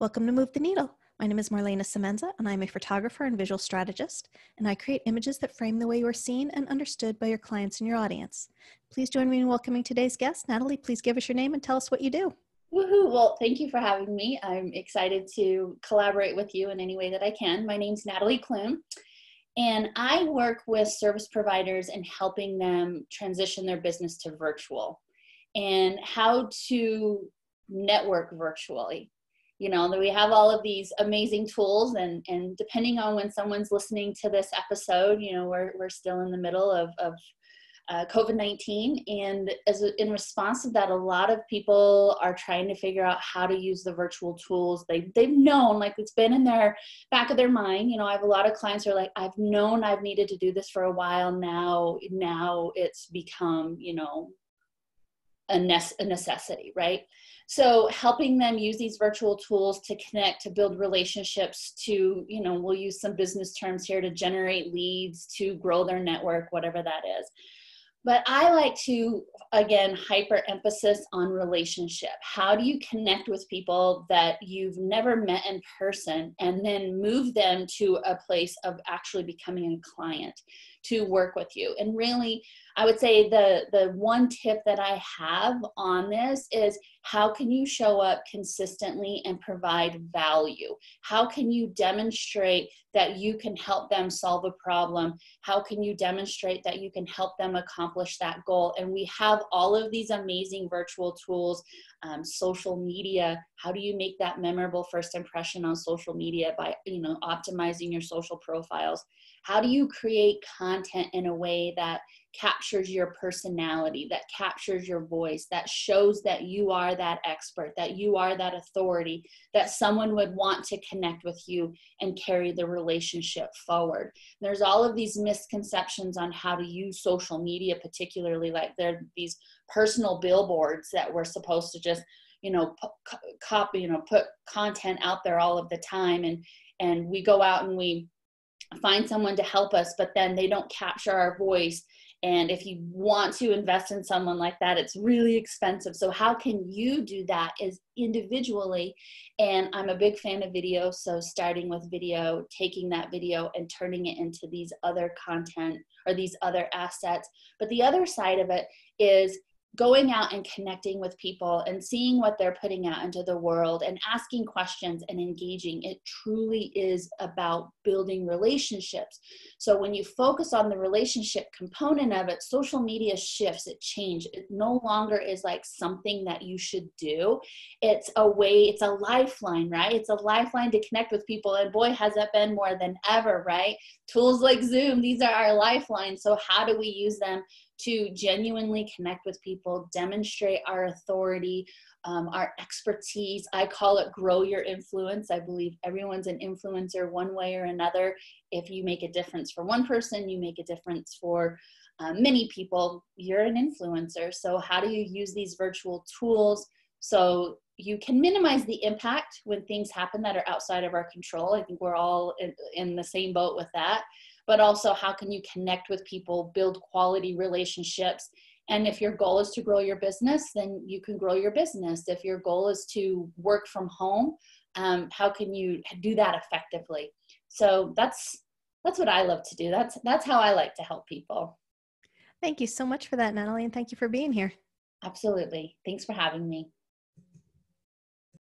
Welcome to Move the Needle. My name is Marlana Semenza, and I'm a photographer and visual strategist, and I create images that frame the way you are seen and understood by your clients and your audience. Please join me in welcoming today's guest. Natalie, please give us your name and tell us what you do. Woohoo! Well, thank you for having me. I'm excited to collaborate with you in any way that I can. My name's Natalie Klun, and I work with service providers and helping them transition their business to virtual and how to network virtually you know that we have all of these amazing tools and and depending on when someone's listening to this episode you know we're, we're still in the middle of, of uh, covid-19 and as a, in response to that a lot of people are trying to figure out how to use the virtual tools they, they've known like it's been in their back of their mind. You know i have a lot of clients who are like i've known i've needed to do this for a while. Now now it's become you know a, ne- a necessity right? So helping them use these virtual tools to connect to build relationships to you know we'll use some business terms here to generate leads to grow their network whatever that is. But i like to again hyper emphasis on relationship. How do you connect with people that you've never met in person and then move them to a place of actually becoming a client to work with you. And really i would say the the one tip that i have on this is how can you show up consistently and provide value? How can you demonstrate that you can help them solve a problem? How can you demonstrate that you can help them accomplish that goal? And we have all of these amazing virtual tools um, social media. How do you make that memorable first impression on social media by you know optimizing your social profiles? How do you create content in a way that captures your personality, that captures your voice, that shows that you are that expert, that you are that authority, that someone would want to connect with you and carry the relationship forward. There's all of these misconceptions on how to use social media, particularly like there are these personal billboards that we're supposed to just you know copy you know put content out there all of the time and and we go out and we find someone to help us but then they don't capture our voice and if you want to invest in someone like that, it's really expensive. So, how can you do that is individually? And I'm a big fan of video. So, starting with video, taking that video and turning it into these other content or these other assets. But the other side of it is going out and connecting with people and seeing what they're putting out into the world and asking questions and engaging. It truly is about building relationships. So when you focus on the relationship component of it social media shifts it changes it no longer is like something that you should do. It's a way it's a lifeline right? It's a lifeline to connect with people and boy has that been more than ever right? Tools like zoom these are our lifelines. So how do we use them to genuinely connect with people, demonstrate our authority, um, our expertise. I call it grow your influence. I believe everyone's an influencer one way or another. If you make a difference for one person, you make a difference for uh, many people, you're an influencer. So, how do you use these virtual tools so you can minimize the impact when things happen that are outside of our control? I think we're all in, in the same boat with that but also how can you connect with people, build quality relationships. And if your goal is to grow your business, then you can grow your business. If your goal is to work from home, um, how can you do that effectively? So that's that's what I love to do. That's that's how I like to help people. Thank you so much for that, Natalie, and thank you for being here. Absolutely. Thanks for having me.